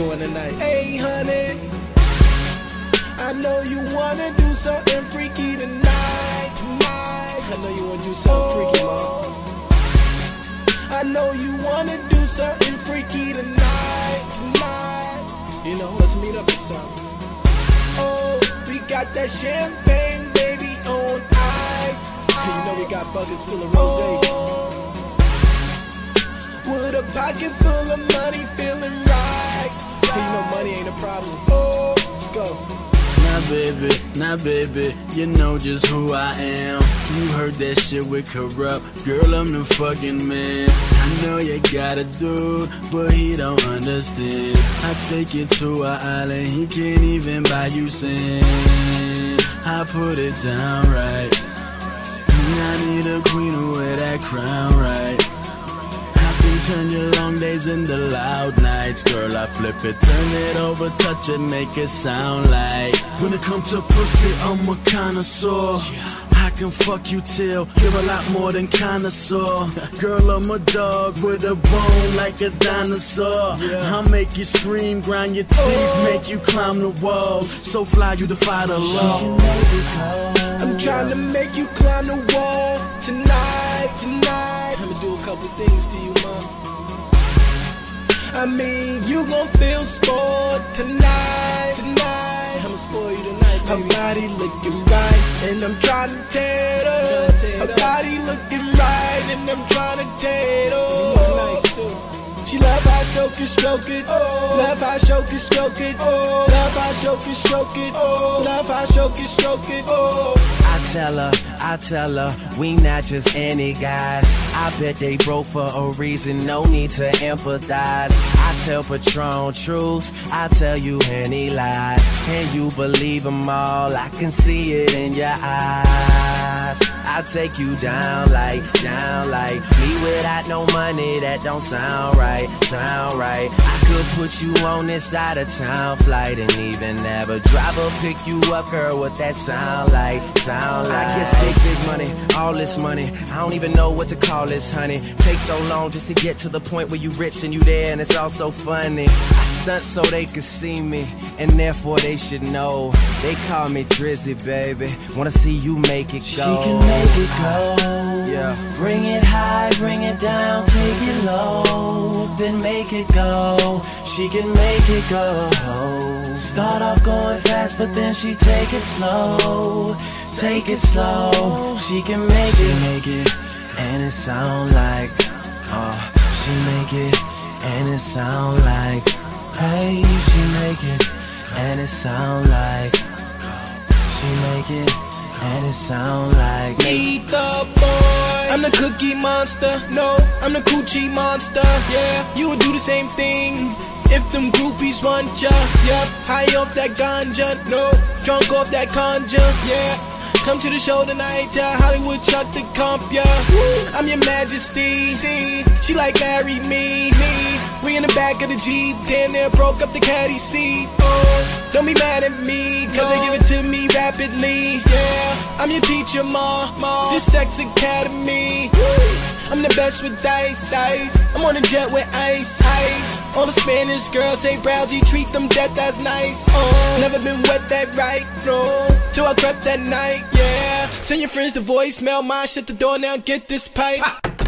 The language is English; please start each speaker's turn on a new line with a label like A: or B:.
A: doing tonight? Hey, honey. I know you wanna do something freaky tonight. Tonight. I know you wanna do something freaky, mom. Oh, I know you wanna do something freaky tonight. Tonight. You know, let's meet up or something. Oh, we got that champagne, baby, on ice. You know we got buckets full of rose. Oh, with a pocket full of money, feeling ain't a problem. Oh, let's go.
B: Now baby, now baby, you know just who I am. You heard that shit with corrupt, girl I'm the fucking man. I know you got a dude, but he don't understand. I take you to an island, he can't even buy you sand. I put it down right. I need a queen wear that crown right. Turn your long days into loud nights, girl. I flip it, turn it over, touch it, make it sound like. When it comes to pussy, I'm a connoisseur. I can fuck you till you're a lot more than connoisseur. Girl, I'm a dog with a bone like a dinosaur. I'll make you scream, grind your teeth, make you climb the walls. So fly, you defy the law.
A: I'm trying to make you climb the wall tonight, tonight. Couple things to you, mom. I mean, you gon' feel spoiled tonight, tonight. I'ma spoil you tonight, baby. Her body looking right, and I'm trying to tear it up. Her body looking right, and I'm trying to tear it up. nice too. She love how I stroke it, stroke it. Oh. Love how I stroke it, stroke it. Oh. Love how I stroke it, stroke it. Oh. Love how I stroke it, stroke it. Oh.
C: I tell her, I tell her, we not just any guys. I bet they broke for a reason, no need to empathize. I tell Patron truths, I tell you any lies. And you believe them all, I can see it in your eyes. I take you down like, down like me without no money, that don't sound right, sound right. I could put you on this side of town flight and even never drive or pick you up, girl. What that sound like, sound like? I guess big, big money, all this money. I don't even know what to call this, honey. Takes so long just to get to the point where you rich and you there, and it's all so funny. I stunt so they can see me, and therefore they should know. They call me Drizzy, baby. Wanna see you make it go.
D: She can make it go.
C: Yeah.
D: Bring it high, bring it down, then make it go. She can make it go. Start off going fast, but then she take it slow. Take it slow. She can make
C: She
D: it.
C: make it, and it sound like, uh,
D: She make it, and it sound like. Hey, she make it, and it sound like. She make it, and it sound like.
A: Meet the boy. I'm the cookie monster. No, I'm the coochie monster. Yeah, you would do the same thing. If them groupies want ya, yep, high off that ganja, no, drunk off that conja, yeah. Come to the show tonight, yeah, Hollywood Chuck the comp, yeah. I'm your majesty, she like marry me, me. We in the back of the Jeep, damn near broke up the caddy seat. Oh, don't be mad at me, cause they give it to me rapidly, yeah. I'm your teacher, ma, ma. This sex academy. I'm the best with dice, dice. I'm on a jet with ice, ice. All the Spanish girls say Browsy, treat them death as nice. Oh, never been wet that right, no. Till I crept that night, yeah. Send your friends the voicemail, mine shut the door now, get this pipe.